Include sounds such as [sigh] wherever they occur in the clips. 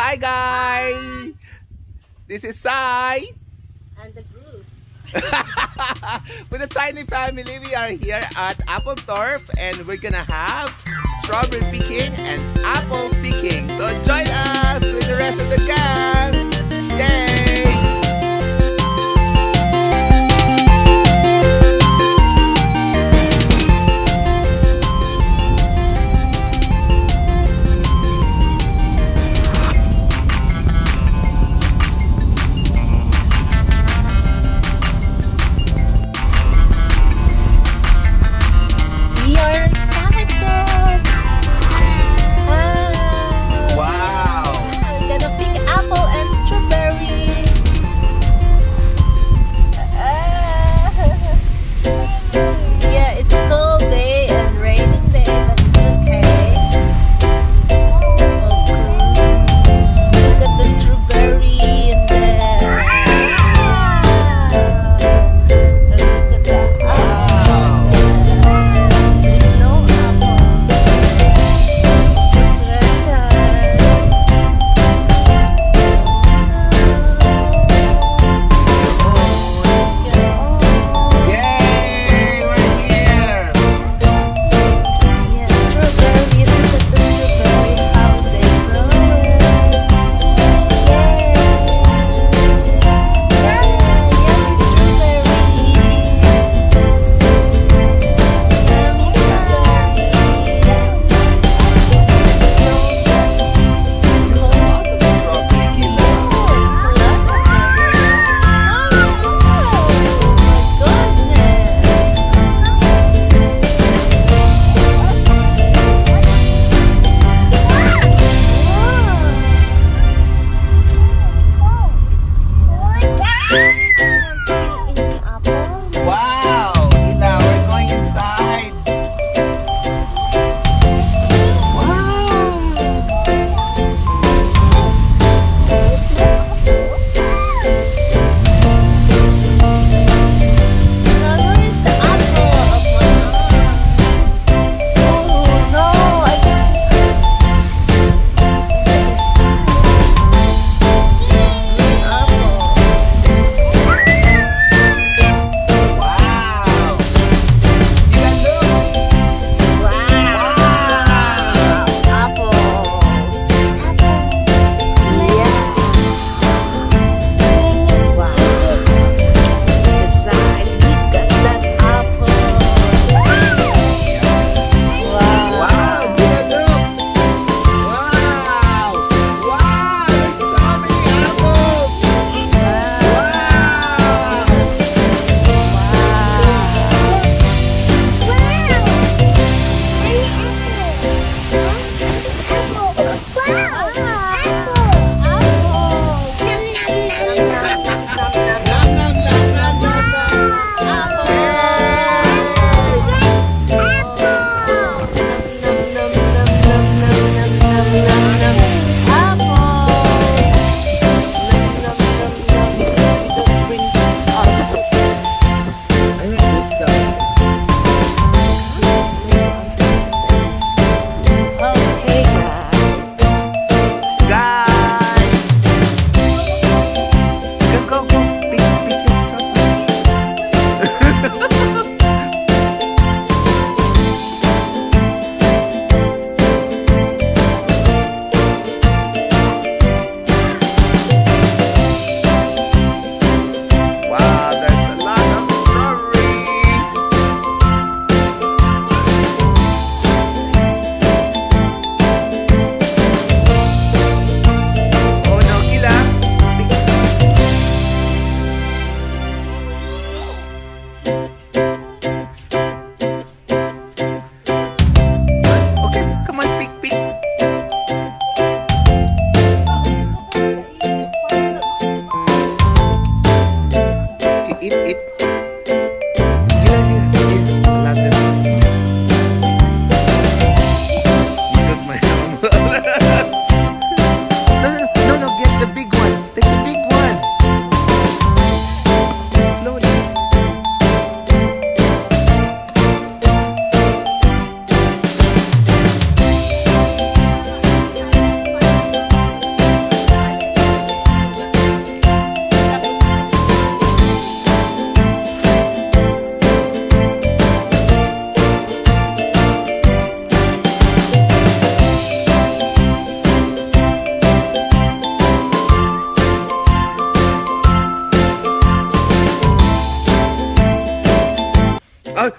Hi guys! This is Sai. And the group. [laughs] With the Tiny family, we are here at Applethorpe and we're gonna have strawberry picking and apple picking. So join us with the rest of the gang. Yay!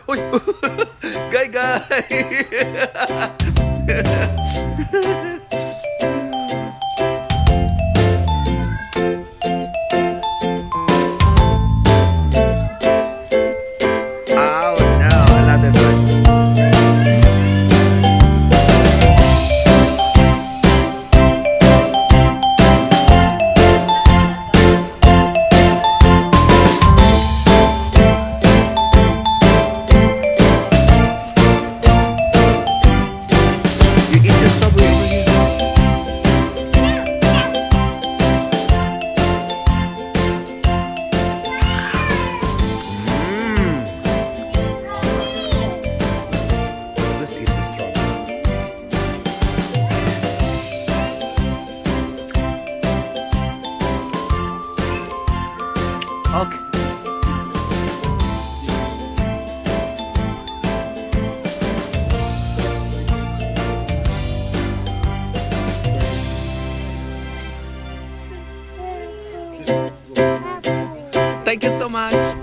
哦哦呵呵 Thank you so much.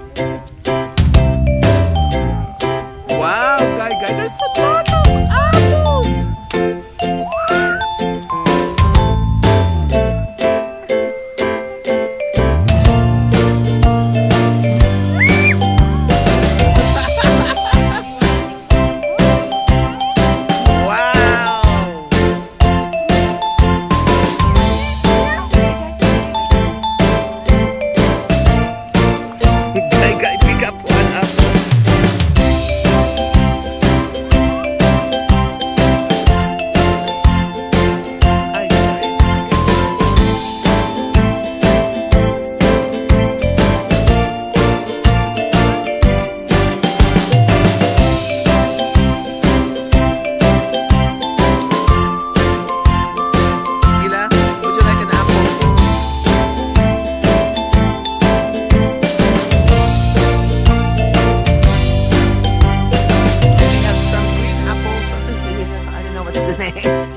[laughs] with me.